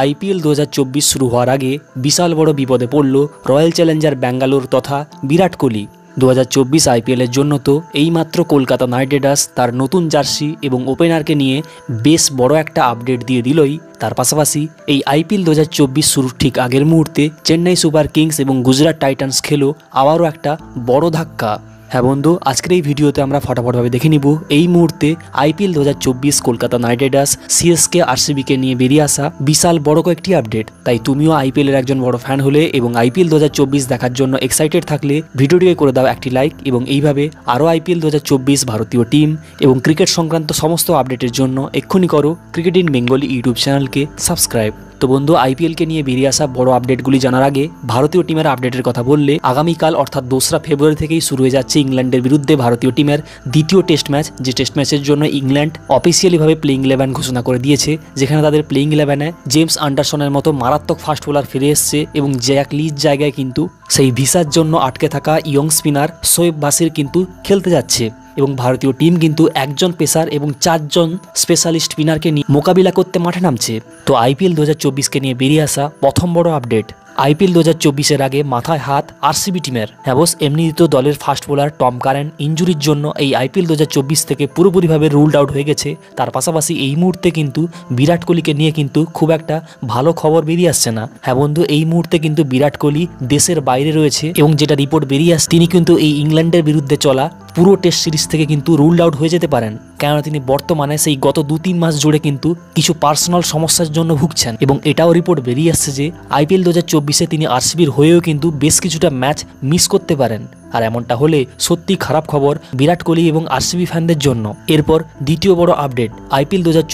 IPL দু হাজার চব্বিশ শুরু হওয়ার আগে বিশাল বড় বিপদে পড়ল রয়্যাল চ্যালেঞ্জার ব্যাঙ্গালোর তথা বিরাট কোহলি। দু হাজার চব্বিশ আইপিএলের জন্য তো এইমাত্র কলকাতা নাইট রাইডার্স তার নতুন জার্সি এবং ওপেনারকে নিয়ে বেশ বড় একটা আপডেট দিয়ে দিলই। তার পাশাপাশি এই আইপিএল দু হাজার চব্বিশ শুরুর ঠিক আগের মুহূর্তে চেন্নাই সুপার কিংস এবং গুজরাট টাইটান্স খেলো আবারও একটা বড় ধাক্কা। হ্যাঁ বন্ধু, আজকের এই ভিডিওতে আমরা ফটাফটভাবে দেখে নিব, এই মুহূর্তে আইপিএল দু হাজার চব্বিশ কলকাতা নাইট রাইডার্স সিএসকে, আরসিবিকে নিয়ে বেরিয়ে আসা বিশাল বড় কয়েকটি আপডেট। তাই তুমিও আইপিএল এর একজন বড় ফ্যান হলে এবং আইপিএল দু হাজার চব্বিশ দেখার জন্য এক্সাইটেড থাকলে ভিডিওটিকে করে দাও একটি লাইক এবং এইভাবে আরও আইপিএল দু হাজার চব্বিশ ভারতীয় টিম এবং ক্রিকেট সংক্রান্ত সমস্ত আপডেটের জন্য এক্ষুনি করো ক্রিকেট ইন বেঙ্গলি ইউটিউব চ্যানেলকে সাবস্ক্রাইব তো বন্ধু আইপিএলকে নিয়ে বেরিয়ে আসা বড় আপডেটগুলি জানার আগে ভারতীয় টিমের আপডেটের কথা বললে আগামীকাল অর্থাৎ দোসরা ফেব্রুয়ারি থেকেই শুরু হয়ে যাচ্ছে ইংল্যান্ডের বিরুদ্ধে ভারতীয় টিমের দ্বিতীয় টেস্ট ম্যাচ যে টেস্ট ম্যাচের জন্য ইংল্যান্ড অফিসিয়ালিভাবে প্লেইং ইলেভেন ঘোষণা করে দিয়েছে, যেখানে তাদের প্লেইং ইলেভেনে জেমস আন্ডারসনের মতো মারাত্মক ফাস্ট বোলার ফিরে এসছে এবং জ্যাক লিজ জায়গায় কিন্তু সেই ভিসার জন্য আটকে থাকা ইয়ং স্পিনার শোয়েব বাসির কিন্তু খেলতে যাচ্ছে। এবং ভারতীয় টিম কিন্তু একজন পেসার এবং চারজন স্পেশালিস্ট স্পিনারকে নিয়ে মোকাবিলা করতে মাঠে নামছে। তো আইপিএল দু হাজার নিয়ে বেরিয়ে আসা প্রথম বড় আপডেট। আইপিএল দু হাজার আগে মাথায় হাত আরসিবি টিমের। হ্যাঁ বস, এমনি তো দলের ফাস্ট বোলার টম কারেন ইঞ্জুরির জন্য এই আইপিএল দু হাজার চব্বিশ থেকে পুরোপুরিভাবে রুলড আউট হয়ে গেছে। তার পাশাপাশি এই মুহূর্তে কিন্তু বিরাট কোহলিকে নিয়ে কিন্তু খুব একটা ভালো খবর বেরিয়ে আসছে না। হ্যাঁ বন্ধু, এই মুহূর্তে কিন্তু বিরাট কোহলি দেশের বাইরে রয়েছে এবং যেটা রিপোর্ট বেরিয়ে আসছে তিনি কিন্তু এই ইংল্যান্ডের বিরুদ্ধে চলা পুরো টেস্ট সিরিজ থেকে কিন্তু রুলড আউট হয়ে যেতে পারেন। কেননা তিনি বর্তমানে সেই গত দু তিন মাস জুড়ে কিন্তু কিছু পার্সোনাল সমস্যার জন্য ভুগছেন এবং এটাও রিপোর্ট বেরিয়ে আসছে যে আইপিএল দু হাজার চব্বিশে তিনি আরসিবির হয়েও কিন্তু বেশ কিছুটা ম্যাচ মিস করতে পারেন। আর এমনটা হলে সত্যি খারাপ খবর বিরাট কোহলি এবং আরসিবি ফ্যানদের জন্য। এরপর দ্বিতীয় বড় আপডেট, আইপিএল দু হাজার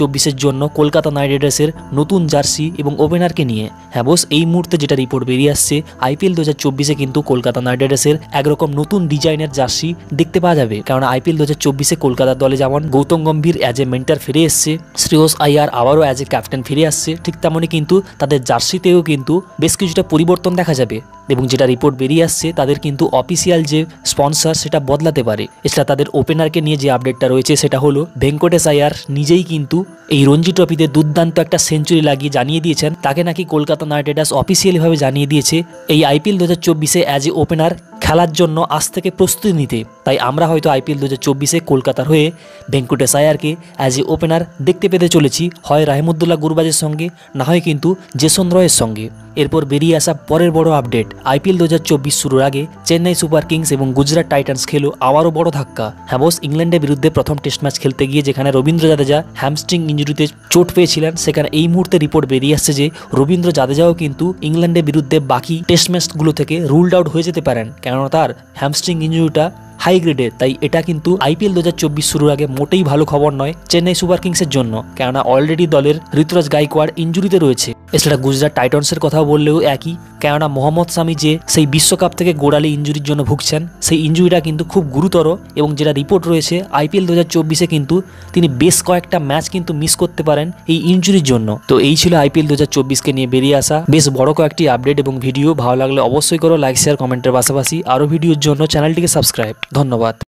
জন্য কলকাতা নাইট রাইডার্সের নতুন জার্সি এবং ওপেনারকে নিয়ে। হ্যাঁ বোস, এই মুহূর্তে যেটা রিপোর্ট বেরিয়ে আসছে, আইপিএল দু হাজার চব্বিশে কিন্তু কলকাতা নাইট রাইডার্সের একরকম নতুন ডিজাইনের জার্সি দেখতে পাওয়া যাবে। কারণ আইপিএল দু হাজার চব্বিশে কলকাতার দলে যেমন Gautam Gambhir as a mentor ফিরে এসছে, শ্রেয়স আইয়ার আবারও অ্যাজ এ ক্যাপ্টেন ফিরে আসছে, ঠিক তেমনই কিন্তু তাদের জার্সিতেও কিন্তু বেশ কিছুটা পরিবর্তন দেখা যাবে। এবং যেটা রিপোর্ট বেরিয়ে আসছে, তাদের কিন্তু অফিসিয়াল যে স্পন্সার সেটা বদলাতে পারে। এছাড়া তাদের ওপেনারকে নিয়ে যে আপডেটটা রয়েছে সেটা হলো ভেঙ্কটেশ আয়ার নিজেই কিন্তু এই রঞ্জি ট্রফিতে দুর্দান্ত একটা সেঞ্চুরি লাগিয়ে জানিয়ে দিয়েছেন। তাকে নাকি কলকাতা নাইট রাইডার্স অফিসিয়ালিভাবে জানিয়ে দিয়েছে। এই আইপিএল দু হাজার চব্বিশে অ্যাজ এ ওপেনার খেলার জন্য আজ থেকে প্রস্তুতি নিতে। তাই আমরা হয়তো আইপিএল দু হাজার চব্বিশে কলকাতার হয়ে ভেঙ্কুটেশ আয়ারকে অ্যাজ এ ওপেনার দেখতে পেতে চলেছি। হয় রাহিমুদ্দুল্লাহ গুরবাজের সঙ্গে, না হয় কিন্তু জেসন রয়ের সঙ্গে। এরপর বেরিয়ে আসা পরের বড় আপডেট আইপিএল দু হাজার চব্বিশ শুরুর আগে চেন্নাই সুপার কিংস এবং গুজরাট টাইটান্স খেলো আবারও বড় ধাক্কা। হ্যাবস ইংল্যান্ডের বিরুদ্ধে প্রথম টেস্ট ম্যাচ খেলতে গিয়ে যেখানে রবীন্দ্র জাদেজা হ্যামস্ট্রিং ইঞ্জুরিতে চোট পেয়েছিলেন, সেখানে এই মুহূর্তে রিপোর্ট বেরিয়ে আসছে যে রবীন্দ্র জাদেজাও কিন্তু ইংল্যান্ডের বিরুদ্ধে বাকি টেস্ট ম্যাচগুলো থেকে রুলড আউট হয়ে যেতে পারেন। কেননা তার হ্যামস্ট্রিং ইঞ্জুরিটা হাই গ্রেডে, তাই এটা কিন্তু আইপিএল দু হাজার চব্বিশ শুরুর আগে মোটেই ভালো খবর নয় চেন্নাই সুপার কিংসের জন্য, কেননা অলরেডি দলের ঋতুরাজ গাইকোয়াড় ইঞ্জুরিতে রয়েছে। এছাড়া গুজরাট টাইটন্সের কথাও বললেও একই, কেননা মোহাম্মদ সামি যে সেই বিশ্বকাপ থেকে গোড়ালি ইঞ্জুরির জন্য ভুগছেন, সেই ইঞ্জুরিটা কিন্তু খুব গুরুতর এবং যেটা রিপোর্ট রয়েছে, আইপিএল দু চব্বিশে কিন্তু তিনি বেশ কয়েকটা ম্যাচ কিন্তু মিস করতে পারেন এই ইঞ্জুরির জন্য। তো এই ছিল আইপিএল দু হাজার চব্বিশকে নিয়ে বেরিয়ে আসা, বেশ বড় কয়েকটি আপডেট এবং ভিডিও ভালো লাগলে অবশ্যই করো লাইক শেয়ার কমেন্টের পাশাপাশি আরও ভিডিওর জন্য চ্যানেলটিকে সাবস্ক্রাইব ধন্যবাদ।